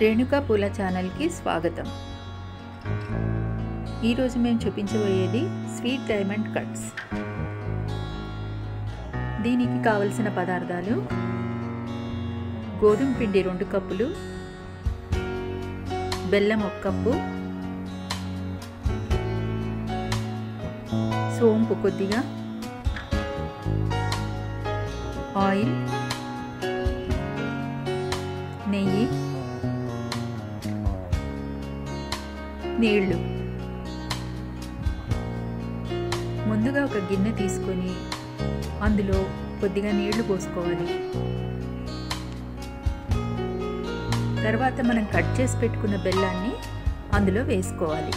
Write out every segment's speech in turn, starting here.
రేణుకా పూల ఛానల్కి స్వాగతం. ఈరోజు మేము చూపించబోయేది స్వీట్ డైమండ్ కట్స్. దీనికి కావలసిన పదార్థాలు గోధుమ పిండి రెండు కప్పులు బెల్లం ఒక కప్పు సోంపు కొద్దిగా ఆయిల్ నెయ్యి నీళ్ళు ముందుగా ఒక గిన్నె తీసుకొని అందులో కొద్దిగా నీళ్ళు పోసుకోవాలి. తర్వాత మనం కట్ చేసి పెట్టుకున్న బెల్లాన్ని అందులో వేసుకోవాలి.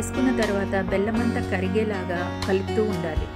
వేసుకున్న తర్వాత బెల్లమంతా కరిగేలాగా కలుపుతూ ఉండాలి.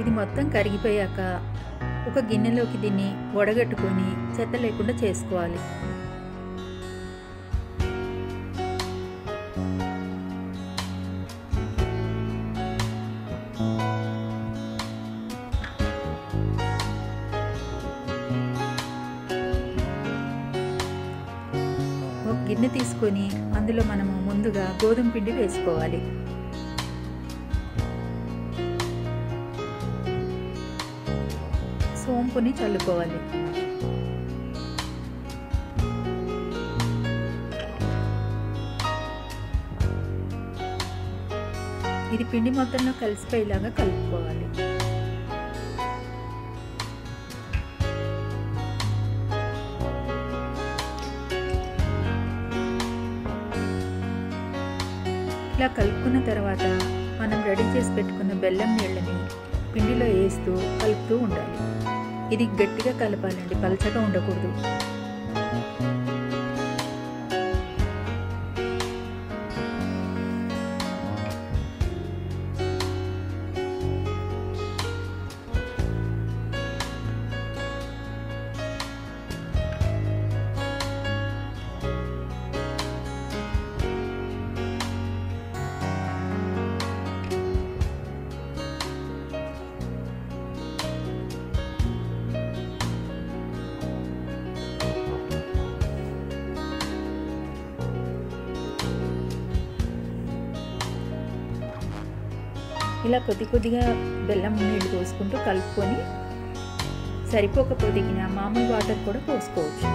ఇది మొత్తం కరిగిపోయాక ఒక గిన్నెలోకి దీన్ని వడగట్టుకొని చెత్త లేకుండా చేసుకోవాలి. ఒక గిన్నె తీసుకొని అందులో మనము ముందుగా గోధుమ పిండి వేసుకోవాలి. సోంపుని చల్లుకోవాలి. ఇది పిండి మొత్తంలో కలిసిపోయేలాగా కలుపుకోవాలి. ఇలా కలుపుకున్న తర్వాత మనం రెడీ చేసి పెట్టుకున్న బెల్లం నీళ్ళని పిండిలో వేస్తూ కలుపుతూ ఉండాలి. ఇది గట్టిగా కలపాలండి. పలచగా ఉండకూడదు. ఇలా కొద్ది కొద్దిగా బెల్లం నీళ్ళు పోసుకుంటూ కలుపుకొని సరిపోకపోతే మామూలు వాటర్ కూడా పోసుకోవచ్చు.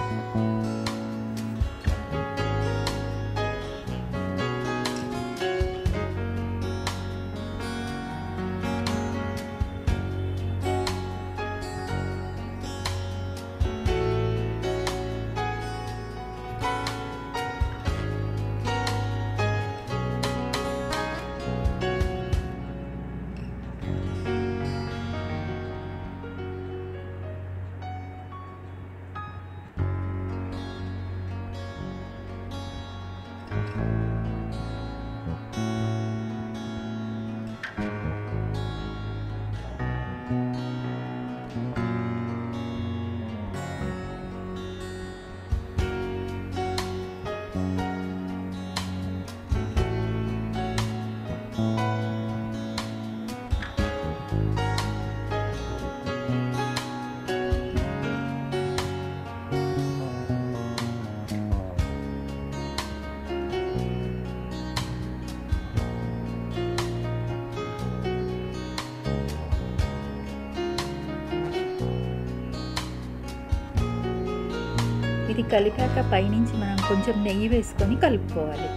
ఇది కలిపాక పైనుంచి మనం కొంచెం నెయ్యి వేసుకొని కలుపుకోవాలి.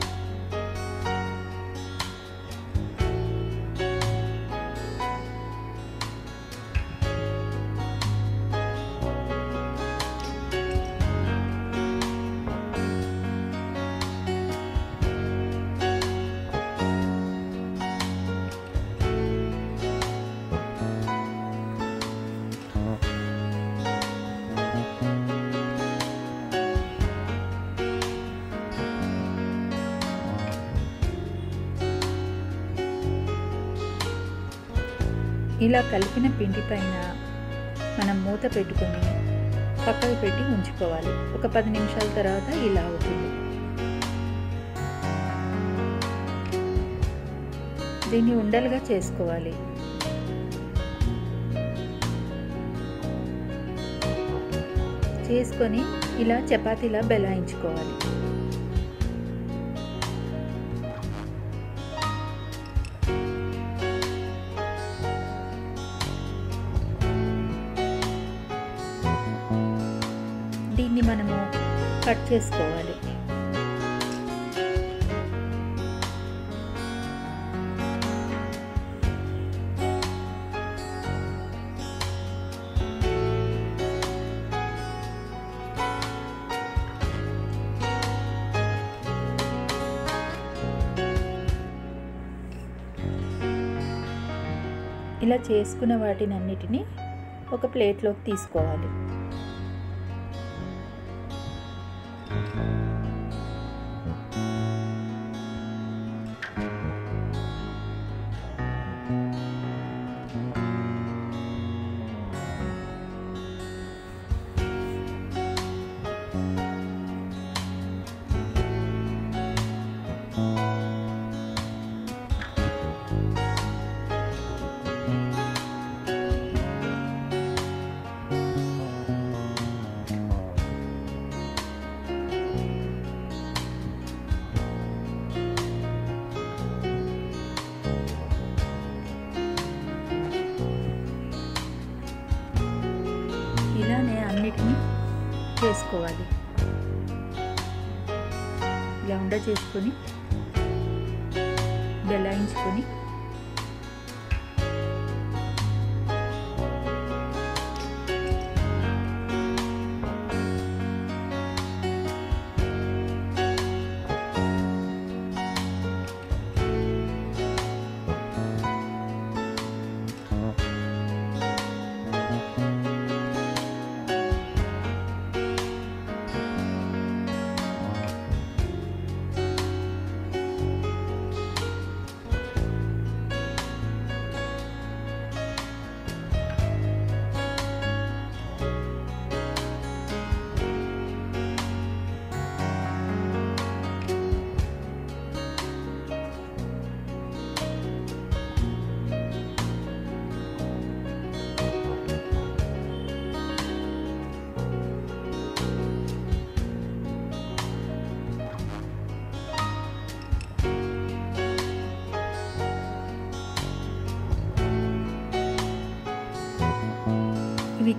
ఇలా కలిపిన పిండి పైన మనం మూత పెట్టుకొని పక్కకు పెట్టి ఉంచుకోవాలి. ఒక పది నిమిషాల తర్వాత ఇలా అవుతుంది. దీన్ని ఉండలుగా చేసుకోవాలి. చేసుకొని ఇలా చపాతీలా బెలాయించుకోవాలి. కట్ చేసుకోవాలి. ఇలా చేసుకున్న వాటిని అన్నిటినీ ఒక ప్లేట్లోకి తీసుకోవాలి. చేసుకోవాలి ఇలా ఉండ చేసుకొని బెలాయించుకొని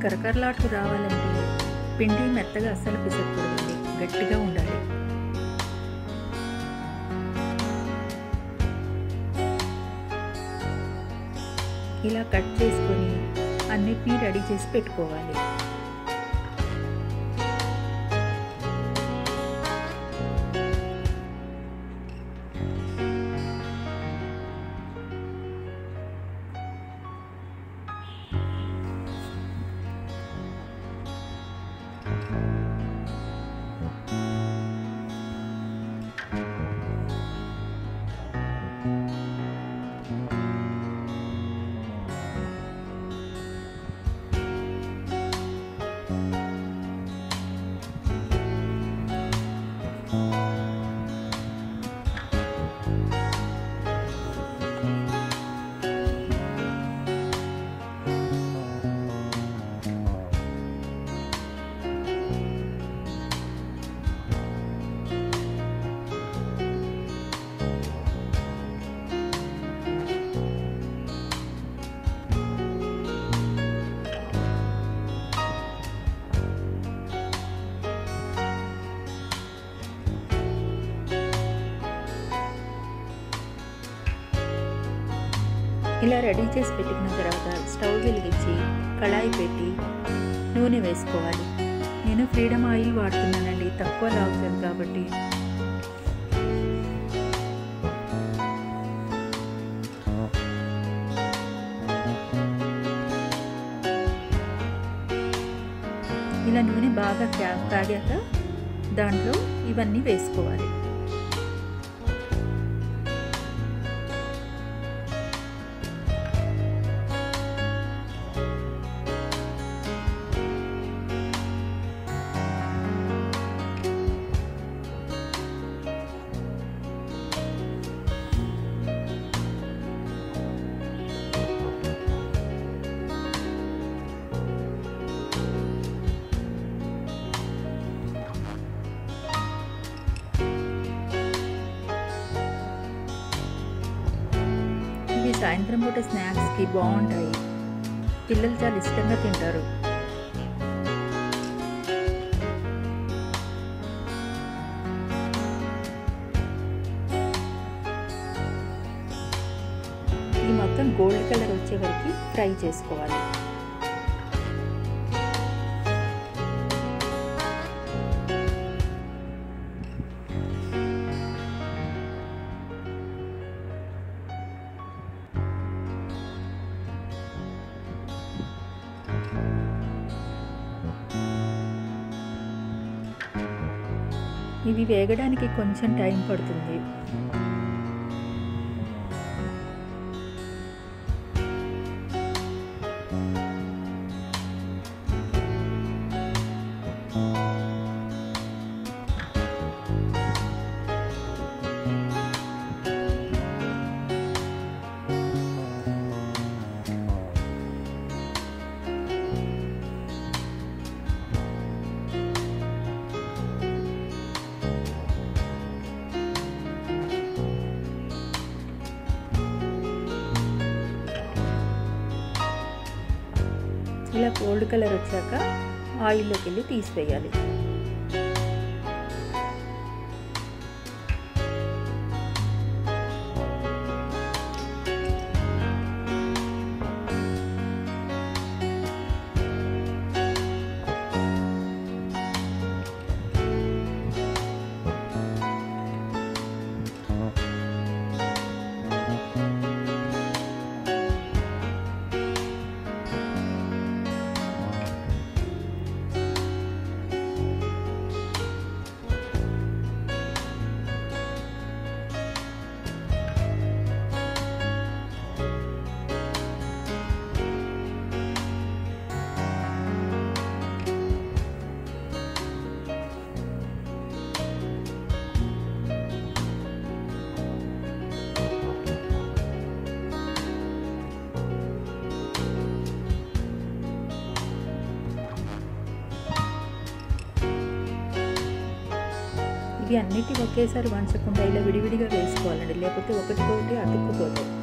కరకరలాట్లు రావాలంటే పిండి మెత్తగా అస్సలు పిసకూడదండి. గట్టిగా ఉండాలి. ఇలా కట్ చేసుకొని అన్నిటినీ రెడీ చేసి పెట్టుకోవాలి. ఇలా రెడీ చేసి పెట్టుకున్న తర్వాత స్టవ్ వెలిగించి కళాయి పెట్టి నూనె వేసుకోవాలి. నేను ఫ్రీడమ్ ఆయిల్ వాడుతున్నానండి. తక్కువ లాగుతుంది కాబట్టి. ఇలా నూనె బాగా క్యా- కాగాక దాంట్లో ఇవన్నీ వేసుకోవాలి. సాయంత్రం పూట స్నాక్స్కి బాగుంటాయి పిల్లలు చాలా ఇష్టంగా తింటారు. ఇది మొత్తం గోల్డ్ కలర్ వచ్చే వరకు ఫ్రై చేసుకోవాలి. వేగడానికి కొంచెం టైం పడుతుంది. గోల్డ్ కలర్ వచ్చాక ఆయిల్లోకి వెళ్ళి తీసివేయాలి ఇవి అన్నిటి ఒకేసారి వంచకుండా ఇలా విడివిడిగా వేసుకోవాలండి. లేకపోతే ఒకటికొకటి అతుక్కుపోతాయి.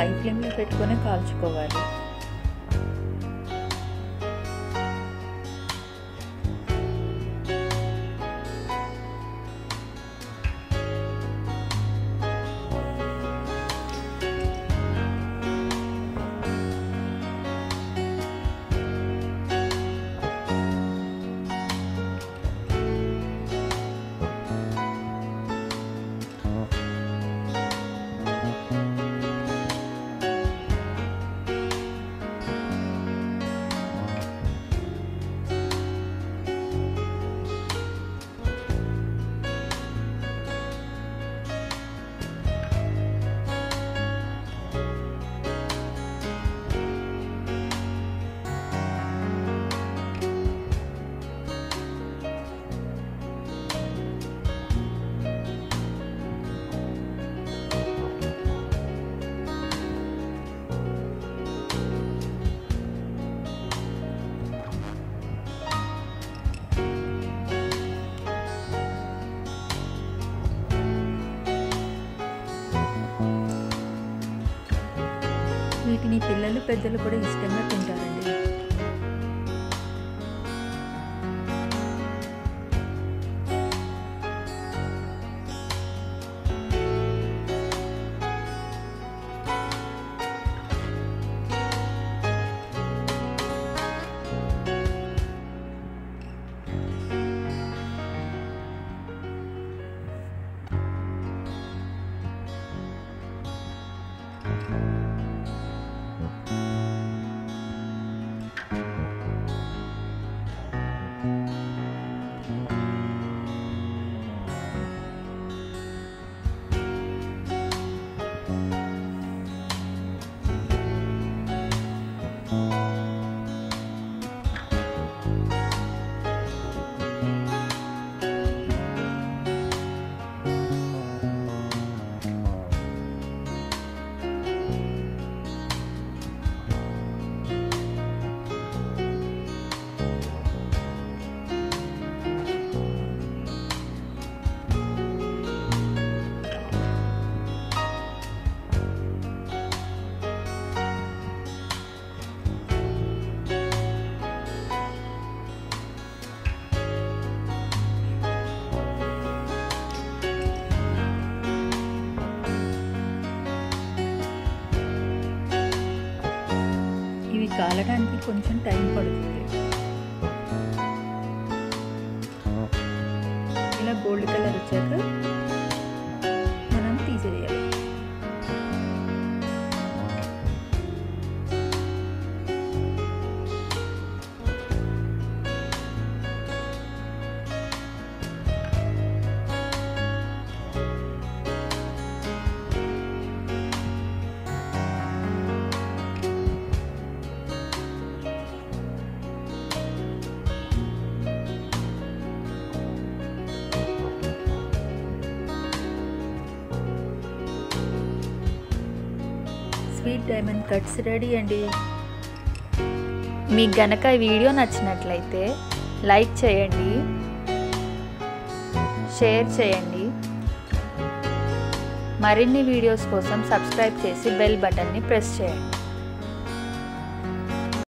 హై ఫ్లేమ్లో పెట్టుకొని కాల్చుకోవాలి. పెద్దలు కూడా ఇష్టంగా కాలడానికి కొంచెం టైం పడుతుంది. ఇలా గోల్డ్ కలర్ వచ్చాక స్వీట్ డైమండ్ కట్స్ రెడీ అండి. మీకు గనక ఈ వీడియో నచ్చినట్లయితే లైక్ చేయండి షేర్ చేయండి. మరిన్ని వీడియోస్ కోసం సబ్స్క్రైబ్ చేసి బెల్ బటన్ని ప్రెస్ చేయండి.